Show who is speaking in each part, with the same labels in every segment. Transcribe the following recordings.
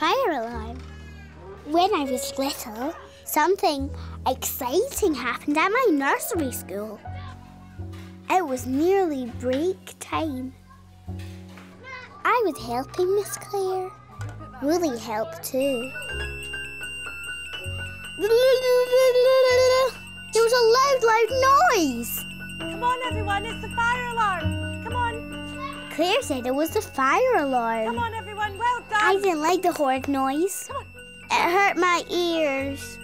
Speaker 1: fire alarm. When I was little, something exciting happened at my nursery school. It was nearly break time. I was helping Miss Claire. Woolly helped too. There was a loud, loud noise.
Speaker 2: Come on, everyone, it's the fire alarm. Come on.
Speaker 1: Claire said it was the fire alarm.
Speaker 2: Come on, everyone, well done.
Speaker 1: I didn't like the horrid noise. It hurt my ears.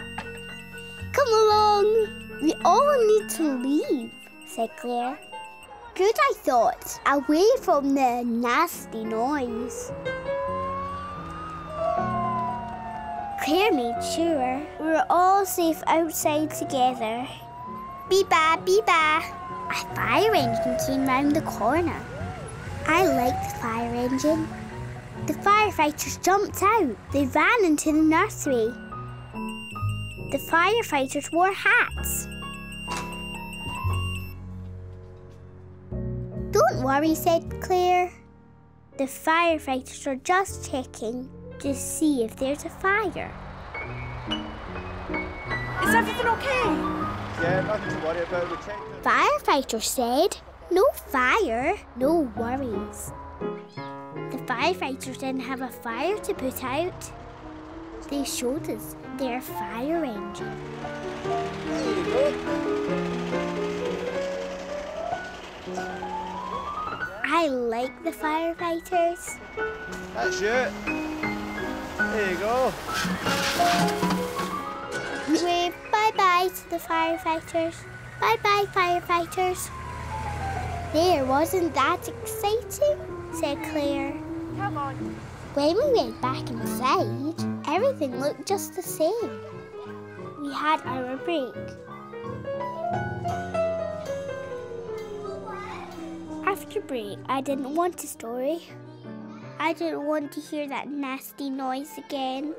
Speaker 1: Come along. We all need to leave, said Claire. Good, I thought, away from the nasty noise. Claire made sure we were all safe outside together. Beep-ba, beep-ba. A fire engine came round the corner. I liked the fire engine. The firefighters jumped out. They ran into the nursery. The firefighters wore hats. Don't worry, said Claire. The firefighters are just checking to see if there's a fire.
Speaker 2: Is everything okay?
Speaker 3: Yeah, nothing to worry about. We checked the...
Speaker 1: Firefighter said, No fire, no worries. The firefighters didn't have a fire to put out. They showed us their fire engine.
Speaker 3: There you go.
Speaker 1: I like the firefighters.
Speaker 3: That's it. There you go.
Speaker 1: Wave bye bye to the firefighters. Bye bye, firefighters. There, wasn't that exciting? Said Claire.
Speaker 2: Come on.
Speaker 1: When we went back inside, everything looked just the same. We had our break. After break, I didn't want a story. I didn't want to hear that nasty noise again.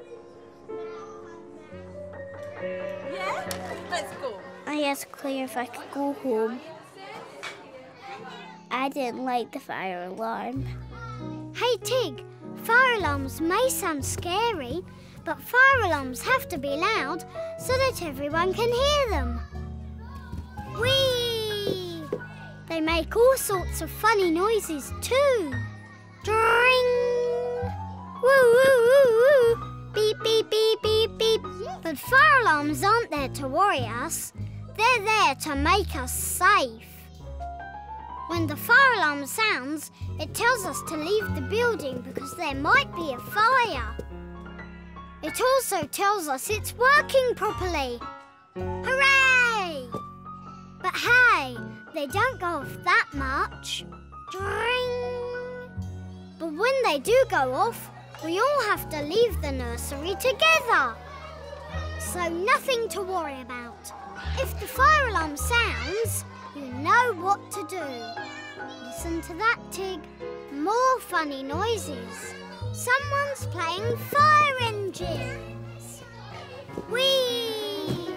Speaker 2: Yeah? Let's go.
Speaker 1: I asked Claire if I could go home. I didn't like the fire alarm. Hey Tig, fire alarms may sound scary, but fire alarms have to be loud so that everyone can hear them. Whee! They make all sorts of funny noises too. Dring! Woo woo woo woo! Beep beep beep beep beep. But fire alarms aren't there to worry us. They're there to make us safe. When the fire alarm sounds, it tells us to leave the building because there might be a fire. It also tells us it's working properly. Hooray! But hey, they don't go off that much. Dring! But when they do go off, we all have to leave the nursery together. So nothing to worry about. If the fire alarm sounds, you know what to do. Listen to that, Tig. More funny noises. Someone's playing fire engines. Whee!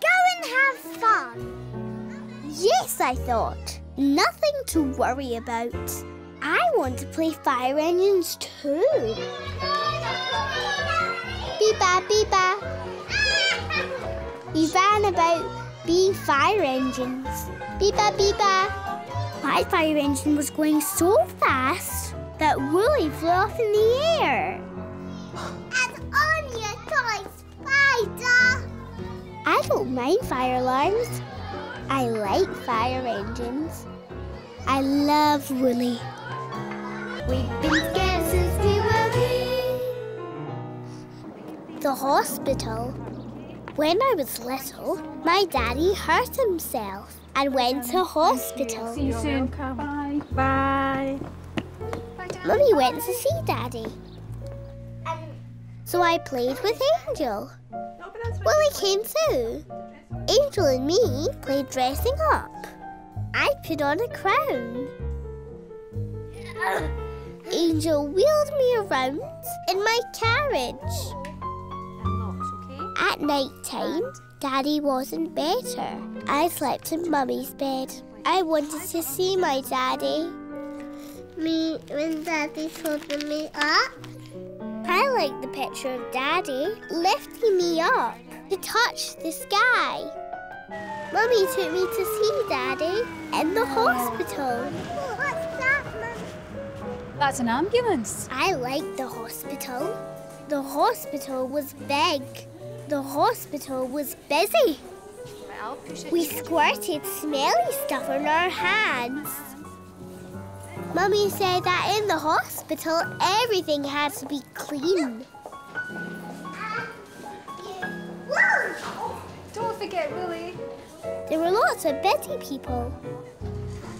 Speaker 1: Go and have fun. Yes, I thought. Nothing to worry about. I want to play fire engines too. Beep-ba, beep-ba. We ran about being fire engines. Beep-ba, beep-ba. My fire engine was going so fast that Woolly flew off in the air. It's only a toy spider. I don't mind fire alarms. I like fire engines. I love Woolly. We've been scared since we were wee. The hospital. When I was little, my daddy hurt himself and went to hospital.
Speaker 2: See you soon. Bye. Bye.
Speaker 1: Mummy went to see daddy. So I played with Angel. Woolly came too. Angel and me played dressing up. I put on a crown. Angel wheeled me around in my carriage. At night time, Daddy wasn't better. I slept in Mummy's bed. I wanted to see my daddy. Me when Daddy's holding me up. I like the picture of Daddy lifting me up to touch the sky. Mummy took me to see Daddy in the hospital. What's that, Mum?
Speaker 2: That's an ambulance.
Speaker 1: I like the hospital. The hospital was big. The hospital was busy.
Speaker 2: I'll push it.
Speaker 1: We squirted smelly stuff on our hands. Mummy said that in the hospital everything had to be clean.
Speaker 2: Don't forget Woolly.
Speaker 1: There were lots of busy people.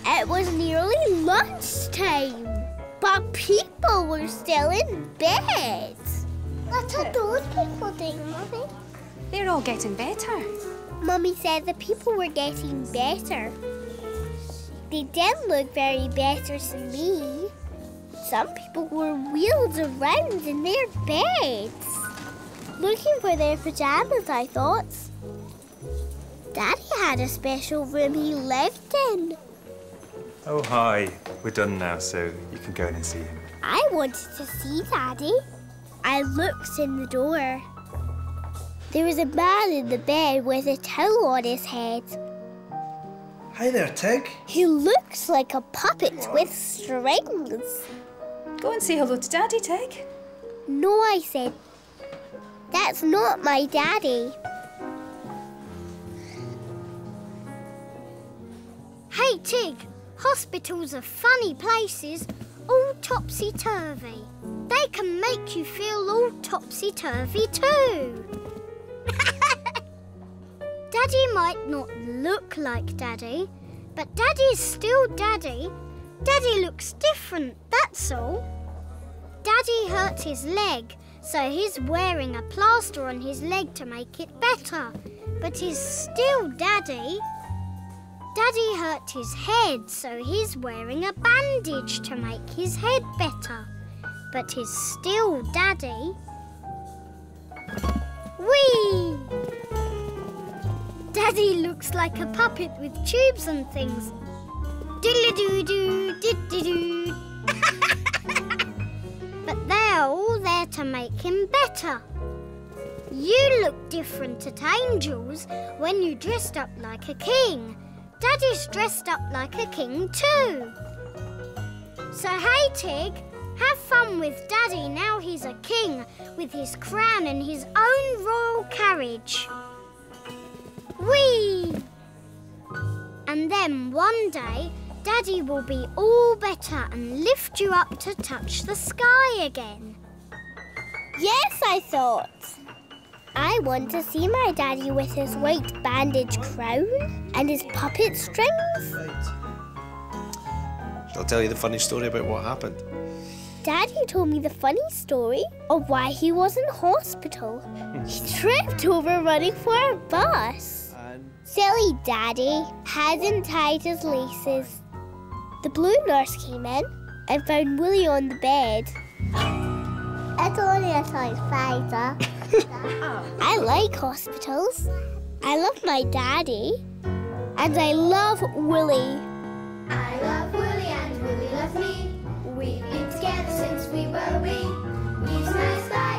Speaker 1: It was nearly lunchtime, but people were still in bed. What are those people doing, Mummy?
Speaker 2: They're all getting better.
Speaker 1: Mummy said the people were getting better. They didn't look very better to me. Some people were wheeled around in their beds, looking for their pajamas, I thought. Daddy had a special room he lived in.
Speaker 4: Oh, hi. We're done now, so you can go in and see him.
Speaker 1: I wanted to see Daddy. I looked in the door. There was a man in the bed with a towel on his head.
Speaker 3: Hi there, Tig.
Speaker 1: He looks like a puppet with strings.
Speaker 2: Go and say hello to Daddy, Tig.
Speaker 1: No, I said. That's not my daddy. Hey, Tig. Hospitals are funny places, all topsy turvy. They can make you feel all topsy turvy too. Daddy might not look like Daddy, but Daddy's still Daddy. Daddy looks different, that's all. Daddy hurt his leg, so he's wearing a plaster on his leg to make it better. But he's still Daddy. Daddy hurt his head, so he's wearing a bandage to make his head better. But he's still Daddy. Whee! Daddy looks like a puppet with tubes and things. Diddly-doo-doo, did-doo-doo. but they're all there to make him better. You look different at Angels when you dressed up like a king. Daddy's dressed up like a king too. So hey Tig, have fun with Daddy now he's a king with his crown and his own royal carriage. Whee! And then one day, Daddy will be all better and lift you up to touch the sky again. Yes, I thought. I want to see my daddy with his white bandage crown and his puppet strings.
Speaker 3: I'll tell you the funny story about what happened.
Speaker 1: Daddy told me the funny story of why he was in hospital. He tripped over running for a bus.
Speaker 3: And
Speaker 1: Silly Daddy hadn't tied his laces. The blue nurse came in and found Woolly on the bed. It's only a size five, I like hospitals. I love my daddy. And I love Woolly.
Speaker 5: I love Woolly and Woolly loves me. We've been together since we were wee. He's nice like